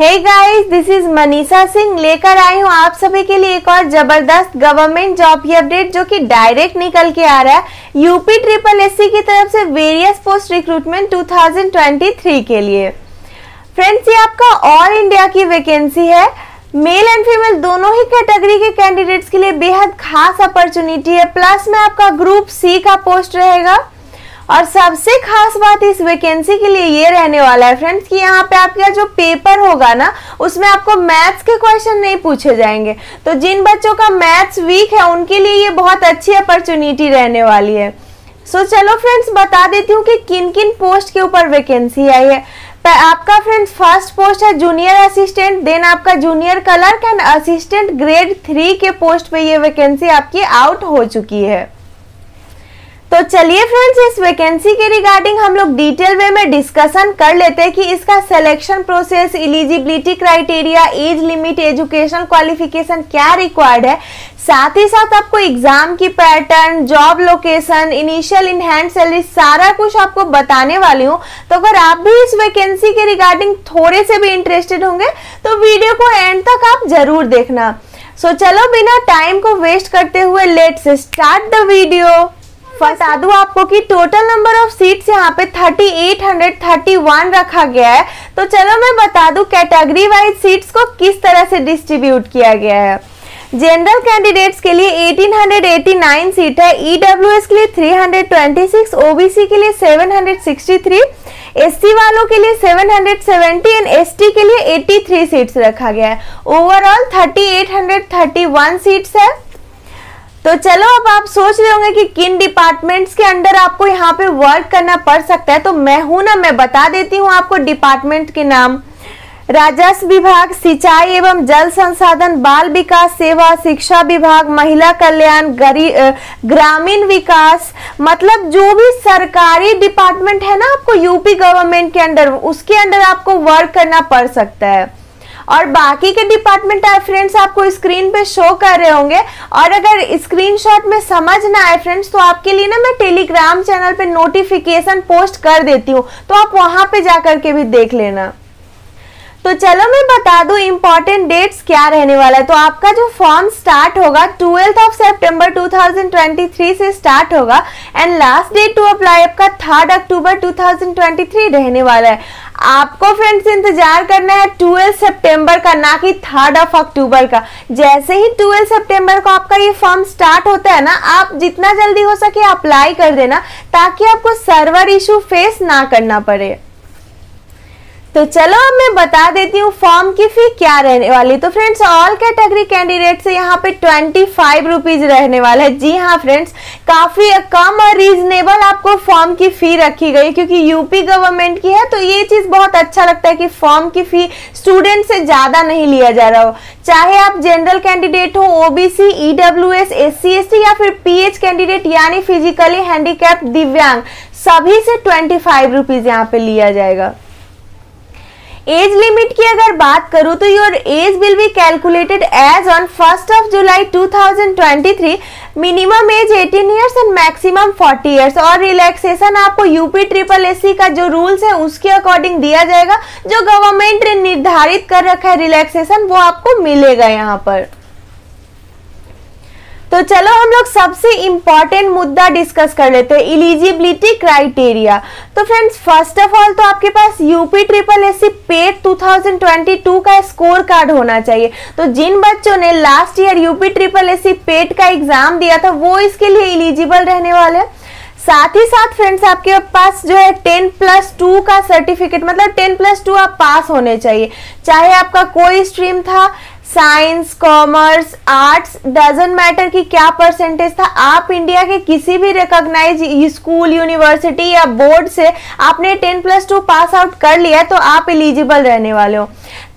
Hey guys this is Manisha Singh लेकर आई हूँ आप सभी के लिए एक और ज़बरदस्त गवर्नमेंट जॉब की अपडेट जो कि डायरेक्ट निकल के आ रहा है। यूपी ट्रिपल एससी की तरफ़ से वेरियस पोस्ट रिक्रूटमेंट 2023 के लिए। फ्रेंड्स ये आपका ऑल इंडिया की वैकेंसी है। मेल एंड फीमेल दोनों ही कैटेगरी के कैंडिडेट्स के लिए बेहद खास अपॉर्चुनिटी है। प्लस में आपका ग्रुप सी का पोस्ट रहेगा। और सबसे खास बात इस वैकेंसी के लिए ये रहने वाला है फ्रेंड्स कि यहाँ पे आपका जो पेपर होगा ना उसमें आपको मैथ्स के क्वेश्चन नहीं पूछे जाएँगे। तो जिन बच्चों का मैथ्स वीक है उनके लिए ये बहुत अच्छी अपॉर्चुनिटी रहने वाली है। सो so, चलो फ्रेंड्स बता देती हूँ कि किन किन पोस्ट के ऊपर वैकेंसी आई है। आपका फ्रेंड्स फ़र्स्ट पोस्ट है जूनियर असिस्टेंट देन आपका junior clerk and assistant grade three के पोस्ट पे ये वैकेंसी आपकी आउट हो चुकी है। तो चलिए फ्रेंड्स इस वैकेंसी के रिगार्डिंग हम लोग डिटेल वे में डिस्कशन कर लेते हैं कि इसका selection process eligibility criteria age limit education qualification क्या रिक्वायर्ड है। साथ ही साथ आपको एग्ज़ाम की pattern job location initial in hand salary सारा कुछ आपको बताने वाली हूँ। तो अगर आप भी इस वैकेंसी के रिगार्डिंग थोड़े से भी इंटरेस्टेड होंगे तो वीडियो को एंड तक आप ज़रूर देखना। सो so, चलो बिना टाइम को वेस्ट करते हुए लेट्स स्टार्ट द वीडियो बता दूँ आपको कि टोटल नंबर ऑफ़ सीट्स यहाँ पे 3831 रखा गया है। तो चलो मैं बता दूँ कैटेगरी वाइज सीट्स को किस तरह से डिस्ट्रीब्यूट किया गया है। जनरल कैंडिडेट्स के लिए 1889 सीट है। ईडब्ल्यूएस e के लिए 326, ओबीसी के लिए 763, एससी वालों के लिए 770 एंड एसटी के लिए 83 सीट्स रखा गया है। ओवरऑल 3831 सीट्स है। तो चलो, अब आप सोच रहे होंगे कि किन डिपार्टमेंट्स के अंडर आपको यहाँ पे वर्क करना पड़ सकता है। तो मैं हूँ ना, मैं बता देती हूँ आपको डिपार्टमेंट के नाम। राजस्व विभाग, सिंचाई एवं जल संसाधन, बाल विकास सेवा, शिक्षा विभाग, महिला कल्याण गरीब ग्रामीण विकास मतलब जो भी सरकारी डिपार्टमेंट है ना आपको यूपी गवर्नमेंट के अंडर उसके अंडर आपको वर्क करना पड़ सकता है। और बाकी के डिपार्टमेंट आए फ्रेंड्स आपको स्क्रीन पे शो कर रहे होंगे। और अगर स्क्रीनशॉट में समझ ना आए फ्रेंड्स तो आपके लिए ना मैं टेलीग्राम चैनल पे नोटिफिकेशन पोस्ट कर देती हूँ। तो आप वहाँ पे जाकर के भी देख लेना। तो चलो मैं बता दूँ इंपॉर्टेंट डेट्स क्या रहने वाला है। तो आपका जो फॉर्म स्टार्ट होगा ट्वेल्थ ऑफ़ सितंबर 2023 से स्टार्ट होगा। And last date to apply आपका थर्ड अक्टूबर 2023 रहने वाला है। आपको फ्रेंड्स इंतज़ार करना है ट्वेल्थ सितंबर का, ना कि थर्ड ऑफ़ अक्टूबर का। जैसे ही ट्वेल्थ सितंबर को आपका ये फॉर्म स्टार्ट होता है ना, आप जितना जल्दी हो सके अप्लाई कर देना, ताकि आपको सर्वर इशू फेस ना करना पड़े। तो चलो अब मैं बता देती हूँ फॉर्म की फ़ी क्या रहने वाली। तो फ्रेंड्स ऑल कैटेगरी कैंडिडेट से यहाँ पे ट्वेंटी फाइव रुपीज़ रहने वाला है। जी हाँ फ्रेंड्स काफ़ी कम और रीजनेबल आपको फॉर्म की फ़ी रखी गई, क्योंकि यूपी गवर्नमेंट की है तो ये चीज़ बहुत अच्छा लगता है कि फॉर्म की फ़ी स्टूडेंट से ज़्यादा नहीं लिया जा रहा हो। चाहे आप जनरल कैंडिडेट हो ओबीसी ईडब्ल्यूएस एस सी या फिर पीएच कैंडिडेट यानी फिजिकली हैंडीकैप दिव्यांग, सभी से ट्वेंटी फाइव रुपीज़ यहाँ पे लिया जाएगा। एज लिमिट की अगर बात करूँ तो your age will be calculated as on first of July 2023 minimum age 18 years and maximum 40 years और रिलैक्सेशन आपको यूपी ट्रिपल एस का जो रूल्स है, उसके अकॉर्डिंग दिया जाएगा। जो गवर्नमेंट ने निर्धारित कर रखा है रिलैक्सेशन वो आपको मिलेगा यहाँ पर। तो चलो हम लोग सबसे इंपॉर्टेंट मुद्दा डिस्कस कर लेते हैं इलिजिबिलिटी क्राइटेरिया तो फ्रेंड्स फ़र्स्ट ऑफ़ ऑल तो आपके पास UP triple S C PET 2022 का स्कोर कार्ड होना चाहिए। तो जिन बच्चों ने last year UP triple S C PET का एग्ज़ाम दिया था, वो इसके लिए इलिजिबल रहने वाले साथ ही साथ फ्रेंड्स आपके पास जो है टेन प्लस टू का सर्टिफिकेट मतलब टेन प्लस टू आप पास होने चाहिए। चाहे आपका कोई स्ट्रीम था science, commerce, arts, doesn't matter कि क्या परसेंटेज था, आप इंडिया के किसी भी रिकॉग्नाइज स्कूल यूनिवर्सिटी या बोर्ड से आपने ten plus two pass out कर लिया तो आप एलिजिबल रहने वाले हो।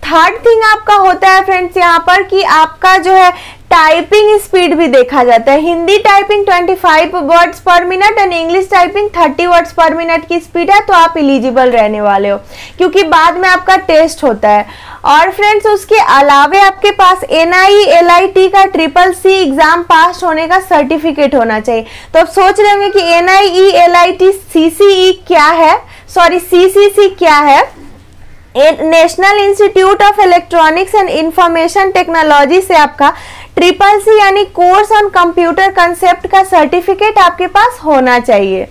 थर्ड थिंग आपका होता है फ्रेंड्स यहाँ पर कि आपका जो है टाइपिंग स्पीड भी देखा जाता है। Hindi typing 25 words per minute and English typing 30 words per minute की स्पीड है तो आप एलिजिबल रहने वाले हो। क्योंकि बाद में आपका टेस्ट होता है। और फ्रेंड्स उसके अलावे आपके पास एन आई टी का ट्रिपल सी एग्ज़ाम पास होने का सर्टिफिकेट होना चाहिए। तो आप सोच रहे होंगे कि एन आई सी ई क्या है? सॉरी सी क्या है? National Institute of Electronics and Information Technology से आपका ट्रिपल सी यानी कोर्स ऑन कंप्यूटर कंसेप्ट का सर्टिफिकेट आपके पास होना चाहिए।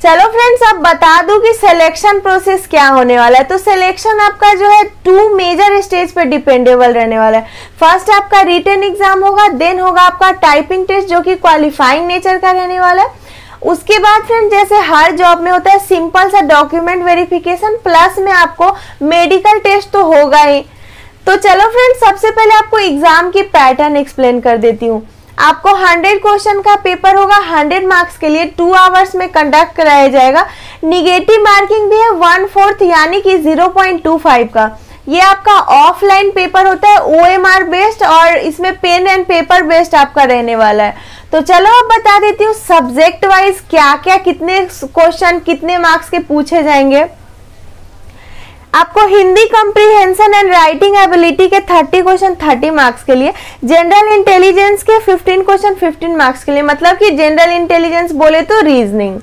चलो फ्रेंड्स अब बता दूँ कि सिलेक्शन प्रोसेस क्या होने वाला है। तो सिलेक्शन आपका जो है टू मेजर स्टेज पे डिपेंडेबल रहने वाला है। फ़र्स्ट आपका रिटर्न एग्ज़ाम होगा देन होगा आपका टाइपिंग टेस्ट जो कि क्वालिफाइंग नेचर का रहने वाला है। उसके बाद फ्रेंड जैसे हर जॉब में होता है सिंपल सा डॉक्यूमेंट वेरिफिकेशन प्लस में आपको मेडिकल टेस्ट तो होगा ही। तो चलो फ्रेंड सबसे पहले आपको एग्ज़ाम की पैटर्न एक्सप्लेन कर देती हूँ। आपको 100 क्वेश्चन का पेपर होगा 100 मार्क्स के लिए टू आवर्स में कंडक्ट कराया जाएगा। निगेटिव मार्किंग भी है वन फोर्थ यानी कि 0.25 का। ये आपका ऑफलाइन पेपर होता है ओएमआर बेस्ड और इसमें पेन एंड पेपर बेस्ड आपका रहने वाला है। तो चलो अब बता देती हूँ सब्जेक्ट वाइज क्या क्या कितने क्वेश्चन कितने मार्क्स के पूछे जाएँगे। आपको Hindi comprehension and writing ability के 30 क्वेश्चन 30 मार्क्स के लिए जनरल इंटेलिजेंस के 15 क्वेश्चन 15 मार्क्स के लिए मतलब कि जनरल इंटेलिजेंस बोले तो रीजनिंग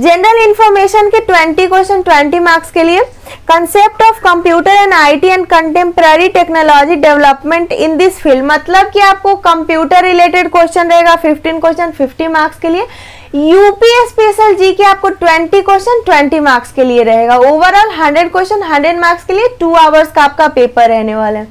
जनरल इंफॉर्मेशन के 20 क्वेश्चन 20 मार्क्स के लिए concept of computer and IT and contemporary technology development in this field मतलब कि आपको कंप्यूटर रिलेटेड क्वेश्चन रहेगा 15 क्वेश्चन 50 मार्क्स के लिए। यूपी स्पेशल जी के आपको 20 क्वेश्चन 20 मार्क्स के लिए रहेगा। ओवरऑल 100 क्वेश्चन 100 मार्क्स के लिए टू आवर्स का आपका पेपर रहने वाला है।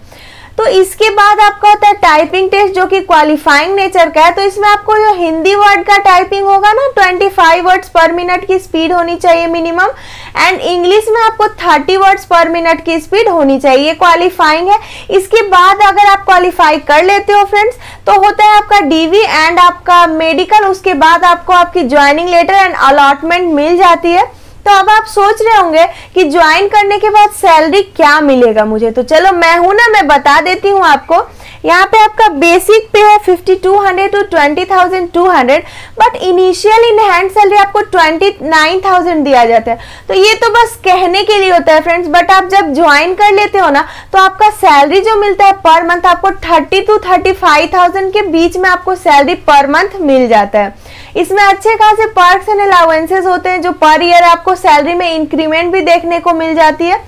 तो इसके बाद आपका होता है टाइपिंग टेस्ट जो कि क्वालिफाइंग नेचर का है तो इसमें आपको जो हिंदी वर्ड का टाइपिंग होगा ना 25 वर्ड्स पर मिनट की स्पीड होनी चाहिए मिनिमम एंड इंग्लिश में आपको 30 वर्ड्स पर मिनट की स्पीड होनी चाहिए क्वालिफाइंग है। इसके बाद अगर आप क्वालिफाई कर लेते हो फ्रेंड्स तो होता है आपका डीवी एंड आपका मेडिकल उसके बाद आपको आपकी ज्वाइनिंग लेटर एंड अलॉटमेंट मिल जाती है। तो अब आप सोच रहे होंगे कि ज्वाइन करने के बाद सैलरी क्या मिलेगा मुझे? तो चलो मैं हूँ ना, मैं बता देती हूँ आपको। यहाँ पे आपका बेसिक पे है 5200 to 20200 but initial in hand salary आपको 29000 दिया जाता है। तो ये तो बस कहने के लिए होता है फ्रेंड्स बट आप जब ज्वाइन कर लेते हो ना तो आपका सैलरी जो मिलता है पर मंथ आपको 30 टू 35000 के बीच में आपको सैलरी पर मंथ मिल जाता है। इसमें अच्छे खासे पार्क्स एंड अलाउेंसेज होते हैं, जो पर ईयर आपको सैलरी में इंक्रीमेंट भी देखने को मिल जाती है।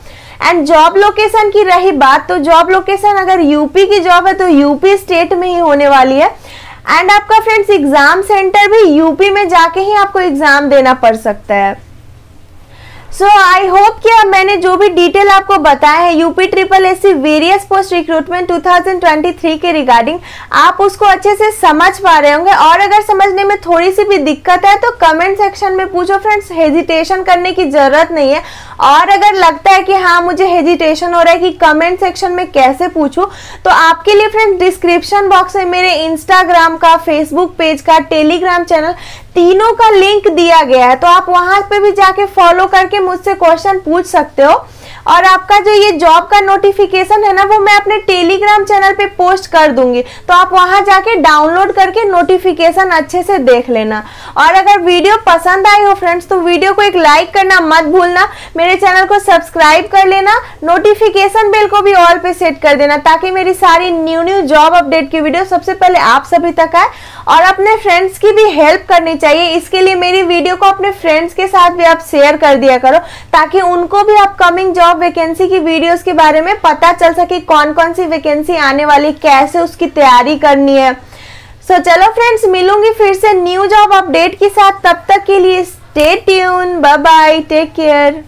एंड जॉब लोकेशन की रही बात तो जॉब लोकेशन अगर यूपी की जॉब है तो यूपी स्टेट में ही होने वाली है। एंड आपका फ्रेंड्स एग्ज़ाम सेंटर भी यूपी में जाके ही आपको एग्ज़ाम देना पड़ सकता है। सो आई होप कि अब मैंने जो भी डिटेल आपको बताया है UP triple S C various post recruitment 2023 के रिगार्डिंग आप उसको अच्छे से समझ पा रहे होंगे। और अगर समझने में थोड़ी सी भी दिक्कत है तो कमेंट सेक्शन में पूछो फ्रेंड्स हेजिटेशन करने की ज़रूरत नहीं है। और अगर लगता है कि हाँ मुझे हेजिटेशन हो रहा है कि कमेंट सेक्शन में कैसे पूछूँ तो आपके लिए फ्रेंड्स डिस्क्रिप्शन बॉक्स में मेरे इंस्टाग्राम का फेसबुक पेज का टेलीग्राम चैनल तीनों का लिंक दिया गया है। तो आप वहाँ पे भी जाके फॉलो करके मुझसे क्वेश्चन पूछ सकते हो। और आपका जो ये जॉब का नोटिफिकेशन है ना, वो मैं अपने टेलीग्राम चैनल पे पोस्ट कर दूँगी। तो आप वहाँ जाके डाउनलोड करके नोटिफिकेशन अच्छे से देख लेना। और अगर वीडियो पसंद आई हो फ्रेंड्स तो वीडियो को एक लाइक करना मत भूलना। मेरे चैनल को सब्सक्राइब कर लेना। नोटिफिकेशन बेल को भी ऑल पे सेट कर देना, ताकि मेरी सारी न्यू न्यू जॉब अपडेट की वीडियो सबसे पहले आप सभी तक आए। और अपने फ्रेंड्स की भी हेल्प करनी चाहिए। इसके लिए मेरी वीडियो को अपने फ्रेंड्स के साथ भी आप शेयर कर दिया करो, ताकि उनको भी अपकमिंग जॉब वैकेंसी की वीडियोस के बारे में पता चल सके कौन कौन सी वैकेंसी आने वाली कैसे उसकी तैयारी करनी है। सो so, चलो फ्रेंड्स मिलूँगी फिर से न्यू जॉब अपडेट के साथ। तब तक के लिए stay tune bye bye take care